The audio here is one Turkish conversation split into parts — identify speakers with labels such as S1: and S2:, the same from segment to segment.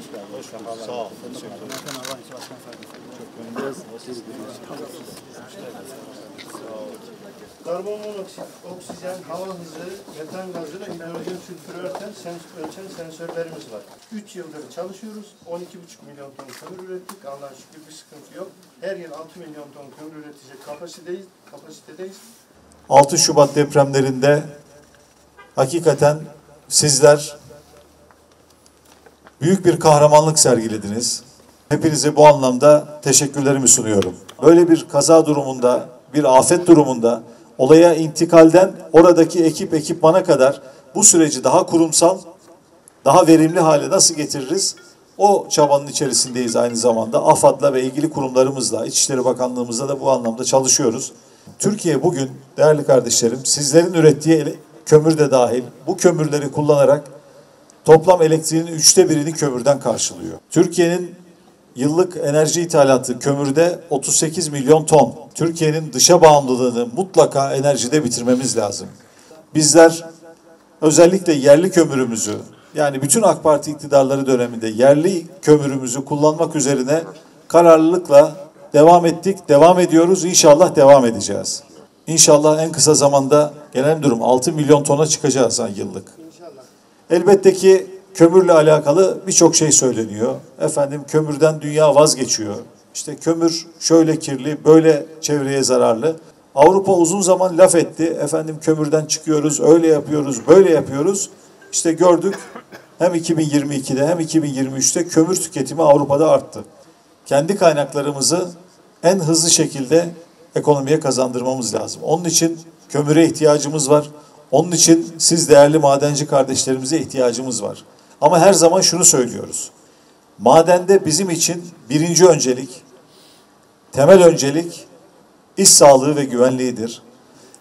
S1: Hoş geldin. Hoş bulduk. Sağ ol. Teşekkür ederim.
S2: Karbon monoksit, oksijen, hava hızı, metan gazı ve hidrojen sülfürü ölçen, sens- ölçen sensörlerimiz var. 3 yıldır çalışıyoruz. 12,5 milyon ton kömür ürettik. Allah'a şükür bir sıkıntı yok. Her yıl 6 milyon ton kömür üretecek kapasitedeyiz. kapasitedeyiz.
S3: 6 Şubat depremlerinde hakikaten sizler büyük bir kahramanlık sergilediniz. Hepinize bu anlamda teşekkürlerimi sunuyorum. Böyle bir kaza durumunda, bir afet durumunda olaya intikalden oradaki ekip ekipmana kadar bu süreci daha kurumsal, daha verimli hale nasıl getiririz? O çabanın içerisindeyiz aynı zamanda. AFAD'la ve ilgili kurumlarımızla, İçişleri Bakanlığımızla da bu anlamda çalışıyoruz. Türkiye bugün değerli kardeşlerim sizlerin ürettiği kömür de dahil bu kömürleri kullanarak toplam elektriğinin üçte birini kömürden karşılıyor. Türkiye'nin yıllık enerji ithalatı kömürde 38 milyon ton. Türkiye'nin dışa bağımlılığını mutlaka enerjide bitirmemiz lazım. Bizler özellikle yerli kömürümüzü yani bütün AK Parti iktidarları döneminde yerli kömürümüzü kullanmak üzerine kararlılıkla devam ettik, devam ediyoruz. İnşallah devam edeceğiz. İnşallah en kısa zamanda genel durum 6 milyon tona çıkacağız yıllık. Elbette ki kömürle alakalı birçok şey söyleniyor. Efendim kömürden dünya vazgeçiyor. İşte kömür şöyle kirli, böyle çevreye zararlı. Avrupa uzun zaman laf etti. Efendim kömürden çıkıyoruz, öyle yapıyoruz, böyle yapıyoruz. İşte gördük hem 2022'de hem 2023'te kömür tüketimi Avrupa'da arttı. Kendi kaynaklarımızı en hızlı şekilde ekonomiye kazandırmamız lazım. Onun için kömüre ihtiyacımız var. Onun için siz değerli madenci kardeşlerimize ihtiyacımız var. Ama her zaman şunu söylüyoruz. Madende bizim için birinci öncelik, temel öncelik iş sağlığı ve güvenliğidir.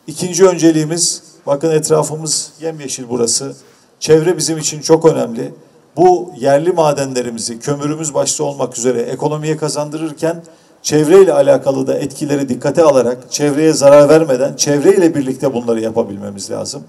S3: İkinci önceliğimiz, bakın etrafımız yemyeşil burası. Çevre bizim için çok önemli. Bu yerli madenlerimizi, kömürümüz başta olmak üzere ekonomiye kazandırırken çevreyle alakalı da etkileri dikkate alarak çevreye zarar vermeden çevreyle birlikte bunları yapabilmemiz lazım.